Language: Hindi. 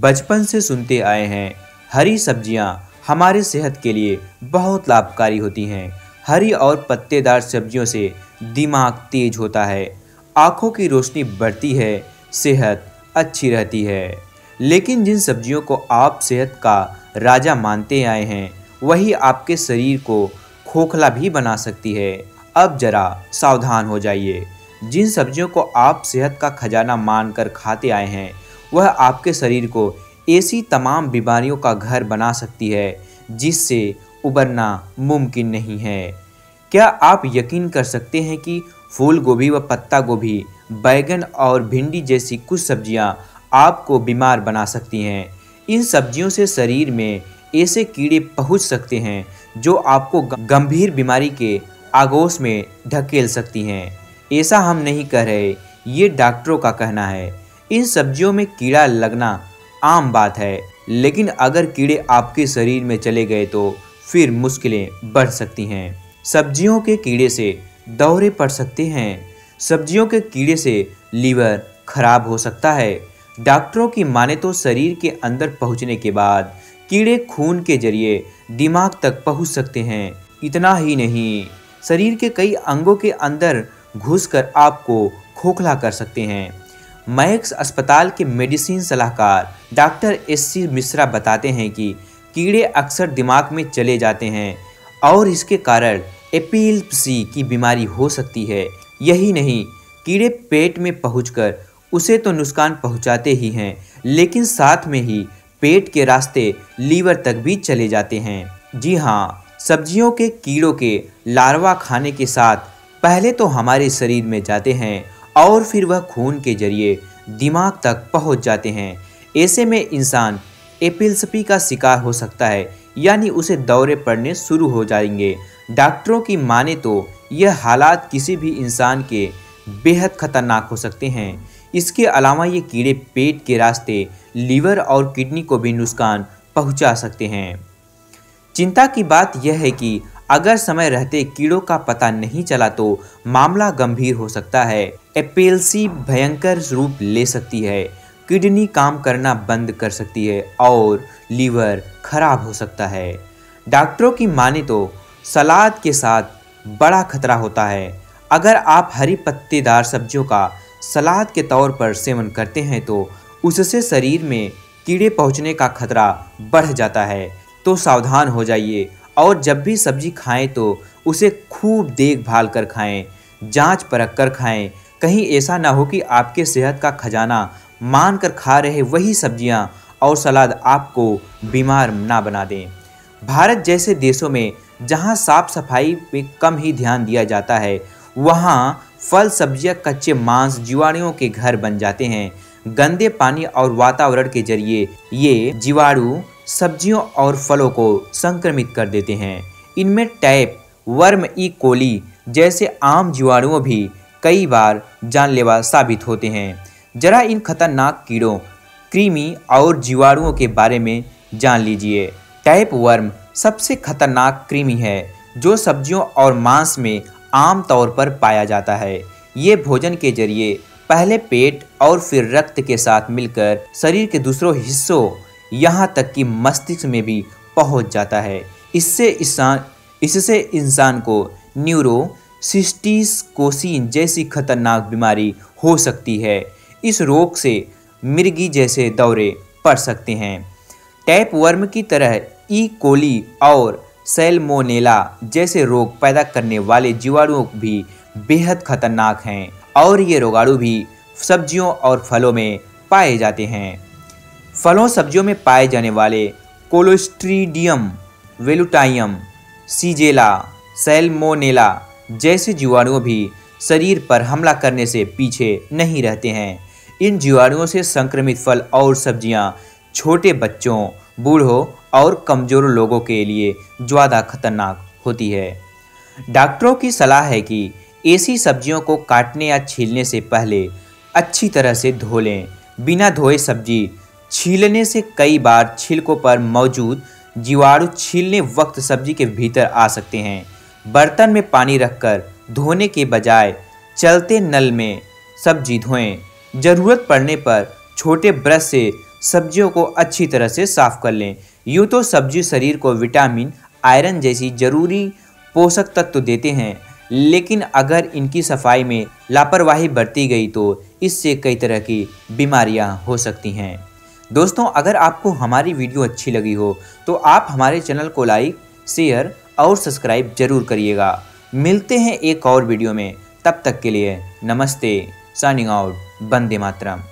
बचपन से सुनते आए हैं। हरी सब्ज़ियाँ हमारे सेहत के लिए बहुत लाभकारी होती हैं। हरी और पत्तेदार सब्जियों से दिमाग तेज होता है। आँखों की रोशनी बढ़ती है, सेहत अच्छी रहती है। लेकिन जिन सब्जियों को आप सेहत का राजा मानते आए हैं, वही आपके शरीर को खोखला भी बना सकती है। अब जरा सावधान हो जाइए। जिन सब्जियों को आप सेहत का खजाना मानकर खाते आए हैं वह आपके शरीर को ऐसी तमाम बीमारियों का घर बना सकती है, जिससे उबरना मुमकिन नहीं है। क्या आप यकीन कर सकते हैं कि फूल गोभी व पत्ता गोभी बैगन और भिंडी जैसी कुछ सब्ज़ियाँ आपको बीमार बना सकती हैं? इन सब्जियों से शरीर में ऐसे कीड़े पहुँच सकते हैं, जो आपको गंभीर बीमारी के आगोश में ढकेल सकती हैं। ऐसा हम नहीं कह रहे, ये डॉक्टरों का कहना है। इन सब्जियों में कीड़ा लगना आम बात है, लेकिन अगर कीड़े आपके शरीर में चले गए तो फिर मुश्किलें बढ़ सकती हैं। सब्जियों के कीड़े से दौरे पड़ सकते हैं। सब्जियों के कीड़े से लीवर खराब हो सकता है। डॉक्टरों की माने तो शरीर के अंदर पहुँचने के बाद कीड़े खून के ज़रिए दिमाग तक पहुँच सकते हैं। इतना ही नहीं, शरीर के कई अंगों के अंदर घुसकर आपको खोखला कर सकते हैं। मैक्स अस्पताल के मेडिसिन सलाहकार डॉक्टर एस सी मिश्रा बताते हैं कि कीड़े अक्सर दिमाग में चले जाते हैं और इसके कारण एपिल्पसी की बीमारी हो सकती है। यही नहीं, कीड़े पेट में पहुंचकर उसे तो नुकसान पहुंचाते ही हैं, लेकिन साथ में ही पेट के रास्ते लीवर तक भी चले जाते हैं। जी हाँ सब्जियों के कीड़ों के लार्वा खाने के साथ पहले तो हमारे शरीर में जाते हैं और फिर वह खून के ज़रिए दिमाग तक पहुँच जाते हैं। ऐसे में इंसान एपिल्सपी का शिकार हो सकता है, यानी उसे दौरे पड़ने शुरू हो जाएँगे। डॉक्टरों की माने तो यह हालात किसी भी इंसान के बेहद खतरनाक हो सकते हैं। इसके अलावा ये कीड़े पेट के रास्ते, लीवर और किडनी को भी नुकसान पहुँचा सकते हैं। चिंता की बात यह है कि अगर समय रहते कीड़ों का पता नहीं चला तो मामला गंभीर हो सकता है। एपेल्सी भयंकर रूप ले सकती है, किडनी काम करना बंद कर सकती है और लीवर खराब हो सकता है। डॉक्टरों की माने तो सलाद के साथ बड़ा खतरा होता है। अगर आप हरी पत्तेदार सब्जियों का सलाद के तौर पर सेवन करते हैं तो उससे शरीर में कीड़े पहुँचने का खतरा बढ़ जाता है। तो सावधान हो जाइए और जब भी सब्ज़ी खाएँ तो उसे खूब देखभाल कर खाएँ, जाँच परख कर खाएँ कहीं ऐसा ना हो कि आपके सेहत का खजाना मान कर खा रहे वही सब्ज़ियाँ और सलाद आपको बीमार ना बना दें। भारत जैसे देशों में जहाँ साफ़ सफ़ाई पे कम ही ध्यान दिया जाता है, वहाँ फल, सब्ज़ियाँ, कच्चे मांस, जीवाणुओं के घर बन जाते हैं। गंदे पानी और वातावरण के ज़रिए ये जीवाणु सब्जियों और फलों को संक्रमित कर देते हैं। इनमें टैप, वर्म ई कोली जैसे आम जीवाणुओं भी कई बार जानलेवा साबित होते हैं। जरा इन खतरनाक कीड़ों, कृमि और जीवाणुओं के बारे में जान लीजिए। टैप वर्म सबसे खतरनाक कृमि है, जो सब्जियों और मांस में आम तौर पर पाया जाता है। ये भोजन के ज़रिए पहले पेट और फिर रक्त के साथ मिलकर शरीर के दूसरों हिस्सों, यहाँ तक कि मस्तिष्क में भी पहुँच जाता है। इससे इंसान इससे इंसान को न्यूरो कोसिन जैसी खतरनाक बीमारी हो सकती है। इस रोग से मिर्गी जैसे दौरे पड़ सकते हैं। टैप वर्म की तरह ई कोली और सेलमोनेला जैसे रोग पैदा करने वाले जीवाणुओं भी बेहद खतरनाक हैं और ये रोगाणु भी सब्जियों और फलों में पाए जाते हैं। फलों सब्जियों में पाए जाने वाले कोलोस्ट्रीडियम वेलुटाइम सीजेला, सेलमोनेला जैसे जीवाणु भी शरीर पर हमला करने से पीछे नहीं रहते हैं। इन जीवाणुओं से संक्रमित फल और सब्ज़ियाँ छोटे बच्चों, बूढ़ों और कमज़ोर लोगों के लिए ज़्यादा खतरनाक होती है। डॉक्टरों की सलाह है कि ऐसी सब्जियों को काटने या छीलने से पहले अच्छी तरह से धो लें। बिना धोए सब्ज़ी छीलने से कई बार छिलकों पर मौजूद जीवाणु छीलने वक्त सब्ज़ी के भीतर आ सकते हैं। बर्तन में पानी रखकर धोने के बजाय चलते नल में सब्ज़ी धोएँ। ज़रूरत पड़ने पर छोटे ब्रश से सब्जियों को अच्छी तरह से साफ़ कर लें। यूँ तो सब्ज़ी शरीर को विटामिन, आयरन जैसी ज़रूरी पोषक तत्व तो देते हैं। लेकिन अगर इनकी सफ़ाई में लापरवाही बरती गई तो इससे कई तरह की बीमारियाँ हो सकती हैं। दोस्तों, अगर आपको हमारी वीडियो अच्छी लगी हो तो आप हमारे चैनल को लाइक, शेयर और सब्सक्राइब ज़रूर करिएगा। मिलते हैं एक और वीडियो में। तब तक के लिए नमस्ते साइनिंग आउट बंदे मातरम।